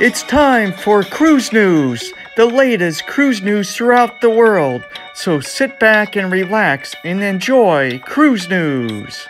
It's time for Cruise News, the latest cruise news throughout the world. So sit back and relax and enjoy Cruise News.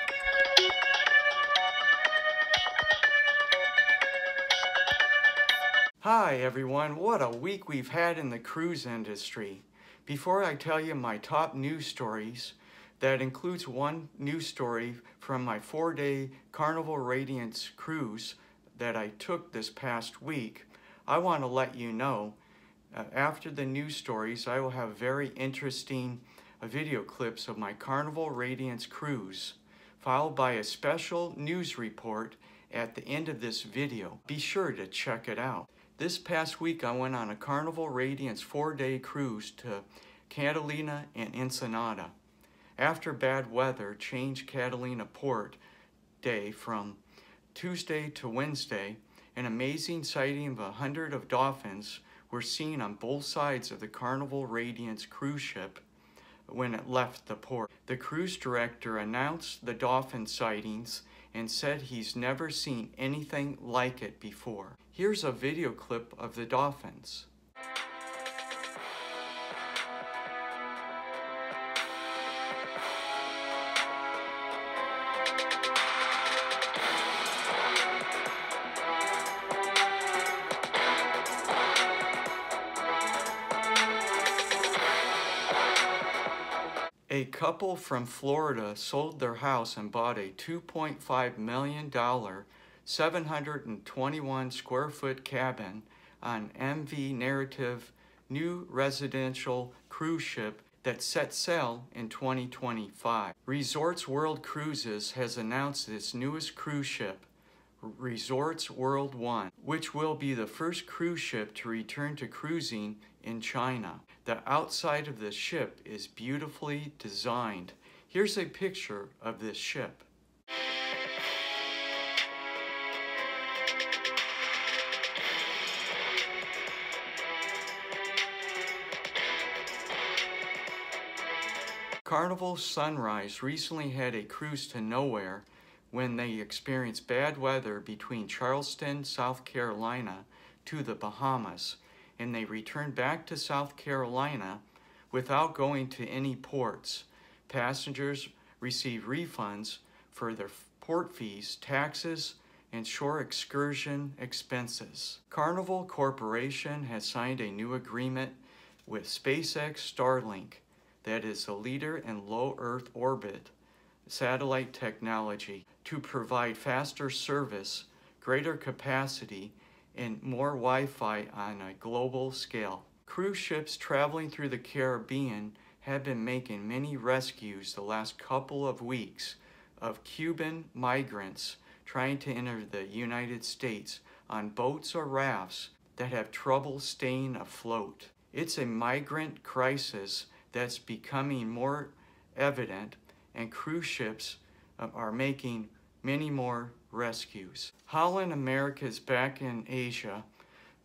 Hi everyone, what a week we've had in the cruise industry. Before I tell you my top news stories, that includes one news story from my four-day Carnival Radiance cruise that I took this past week, I want to let you know uh, after the news stories, I will have very interesting uh, video clips of my Carnival Radiance cruise, followed by a special news report at the end of this video. Be sure to check it out. This past week, I went on a Carnival Radiance four-day cruise to Catalina and Ensenada. After bad weather changed Catalina Port Day from Tuesday to Wednesday, an amazing sighting of a hundred of dolphins were seen on both sides of the Carnival Radiance cruise ship when it left the port. The cruise director announced the dolphin sightings and said he's never seen anything like it before. Here's a video clip of the dolphins. Couple from Florida sold their house and bought a $2.5 million, 721 square foot cabin on MV Narrative new residential cruise ship that set sail in 2025. Resorts World Cruises has announced its newest cruise ship, Resorts World One, which will be the first cruise ship to return to cruising in China. The outside of the ship is beautifully designed. Here's a picture of this ship. Carnival Sunrise recently had a cruise to nowhere when they experienced bad weather between Charleston, South Carolina to the Bahamas and they returned back to South Carolina without going to any ports. Passengers receive refunds for their port fees, taxes, and shore excursion expenses. Carnival Corporation has signed a new agreement with SpaceX Starlink that is a leader in low Earth orbit satellite technology to provide faster service, greater capacity, and more Wi-Fi on a global scale. Cruise ships traveling through the Caribbean have been making many rescues the last couple of weeks of Cuban migrants trying to enter the United States on boats or rafts that have trouble staying afloat. It's a migrant crisis that's becoming more evident and cruise ships uh, are making many more rescues. Holland America is back in Asia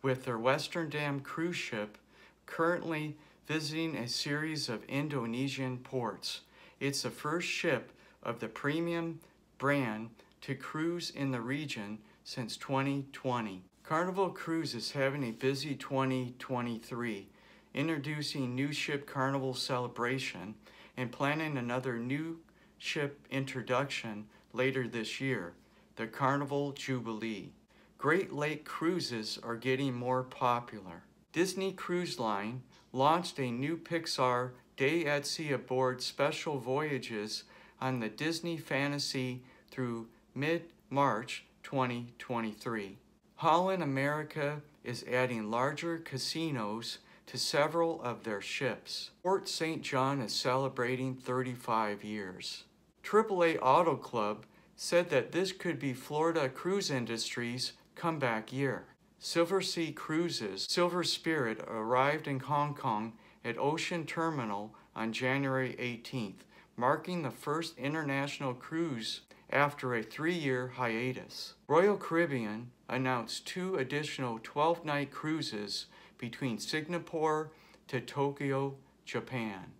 with their Westerdam cruise ship currently visiting a series of Indonesian ports. It's the first ship of the premium brand to cruise in the region since 2020. Carnival Cruise is having a busy 2023, introducing new ship Carnival Celebration and planning another new ship introduction later this year the Carnival Jubilee. Great Lake cruises are getting more popular. Disney Cruise Line launched a new Pixar Day at Sea aboard special voyages on the Disney Fantasy through mid-March 2023. Holland America is adding larger casinos to several of their ships. Port St. John is celebrating 35 years. AAA Auto Club said that this could be Florida cruise industry's comeback year. Silversea Cruises Silver Spirit arrived in Hong Kong at Ocean Terminal on January 18th, marking the first international cruise after a three-year hiatus. Royal Caribbean announced two additional 12-night cruises between Singapore to Tokyo, Japan.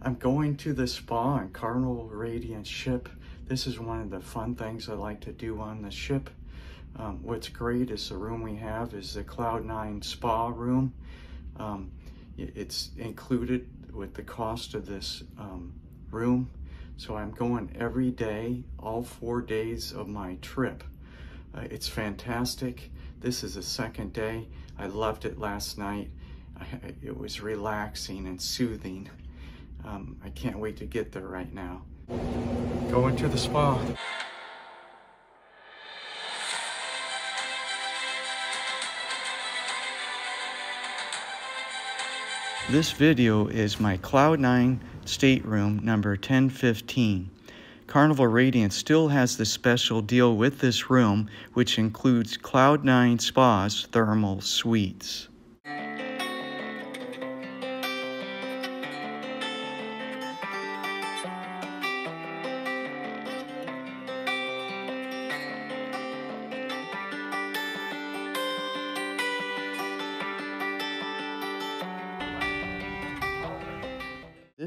I'm going to the spa on Carnival Radiance ship this is one of the fun things I like to do on the ship. Um, what's great is the room we have is the Cloud9 Spa room. Um, it's included with the cost of this um, room. So I'm going every day, all four days of my trip. Uh, it's fantastic. This is the second day. I loved it last night. I, it was relaxing and soothing. Um, I can't wait to get there right now. Going to the spa. This video is my Cloud9 stateroom number 1015. Carnival Radiance still has the special deal with this room, which includes Cloud9 Spa's thermal suites.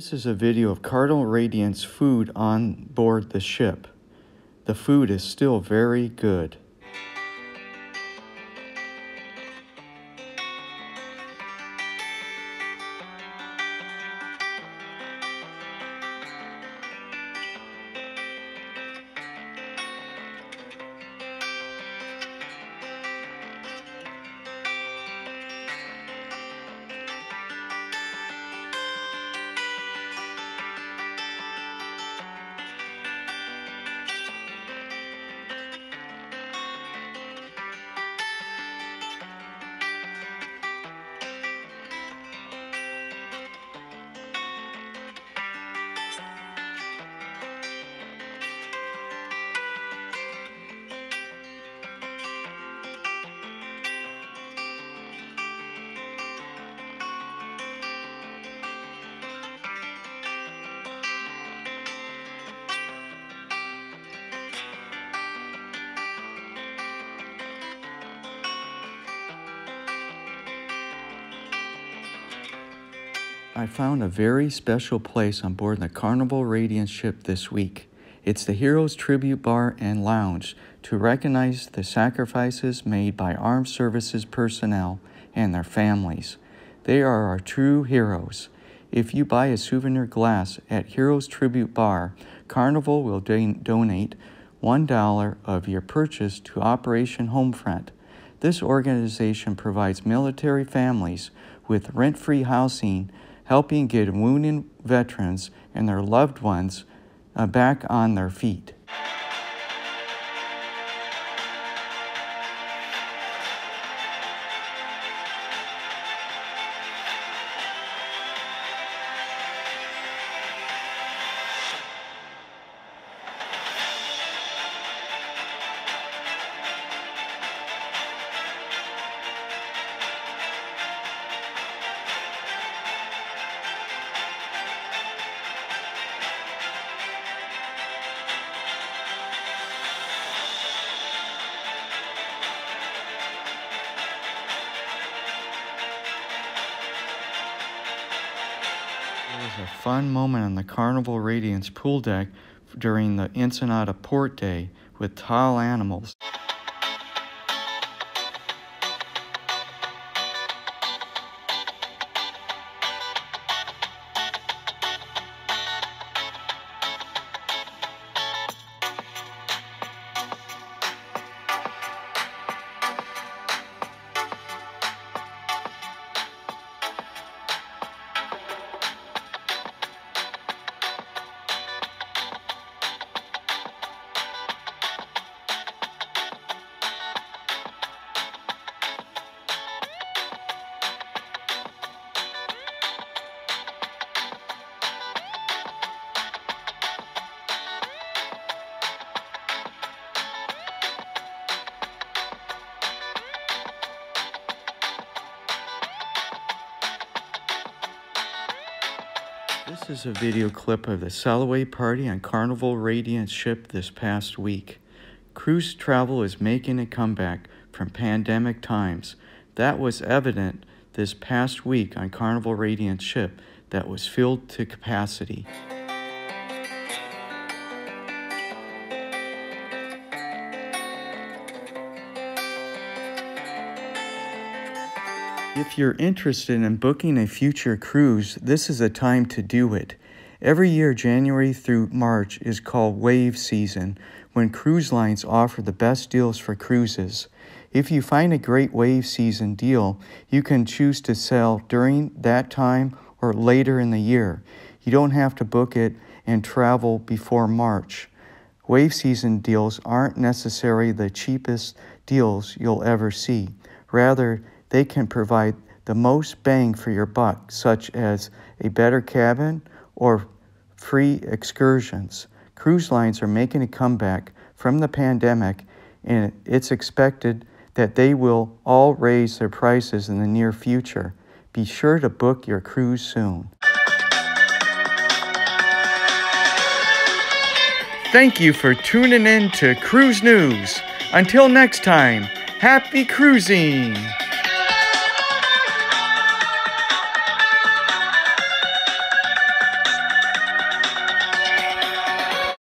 This is a video of Carnival Radiance food on board the ship. The food is still very good. I found a very special place on board the Carnival Radiance ship this week. It's the Heroes Tribute Bar and Lounge to recognize the sacrifices made by armed services personnel and their families. They are our true heroes. If you buy a souvenir glass at Heroes Tribute Bar, Carnival will donate $1 of your purchase to Operation Homefront. This organization provides military families with rent free housing helping get wounded veterans and their loved ones uh, back on their feet. Fun moment on the Carnival Radiance pool deck during the Ensenada Port Day with towel animals. This is a video clip of the sail-away party on Carnival Radiance ship this past week. Cruise travel is making a comeback from pandemic times. That was evident this past week on Carnival Radiance ship that was filled to capacity. If you're interested in booking a future cruise, this is a time to do it. Every year, January through March is called wave season, when cruise lines offer the best deals for cruises. If you find a great wave season deal, you can choose to sell during that time or later in the year. You don't have to book it and travel before March. Wave season deals aren't necessarily the cheapest deals you'll ever see. Rather, they can provide the most bang for your buck, such as a better cabin or free excursions. Cruise lines are making a comeback from the pandemic, and it's expected that they will all raise their prices in the near future. Be sure to book your cruise soon. Thank you for tuning in to Cruise News. Until next time, happy cruising!